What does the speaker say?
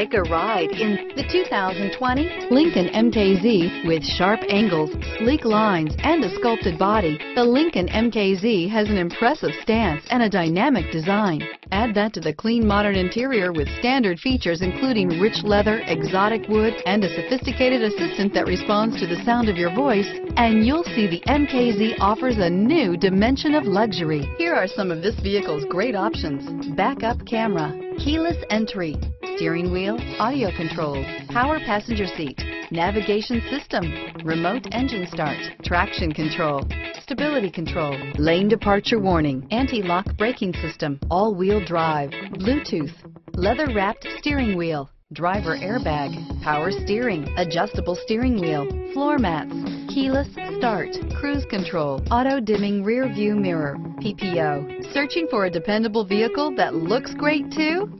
Take a ride in the 2020 Lincoln MKZ. With sharp angles, sleek lines, and a sculpted body, the Lincoln MKZ has an impressive stance and a dynamic design. Add that to the clean modern interior with standard features including rich leather, exotic wood, and a sophisticated assistant that responds to the sound of your voice, and you'll see the MKZ offers a new dimension of luxury. Here are some of this vehicle's great options. Backup camera, keyless entry, steering wheel, audio controls, power passenger seat, navigation system, remote engine start, traction control, stability control, lane departure warning, anti-lock braking system, all-wheel drive, Bluetooth, leather-wrapped steering wheel, driver airbag, power steering, adjustable steering wheel, floor mats, keyless start, cruise control, auto dimming rear view mirror, PPO. Searching for a dependable vehicle that looks great too?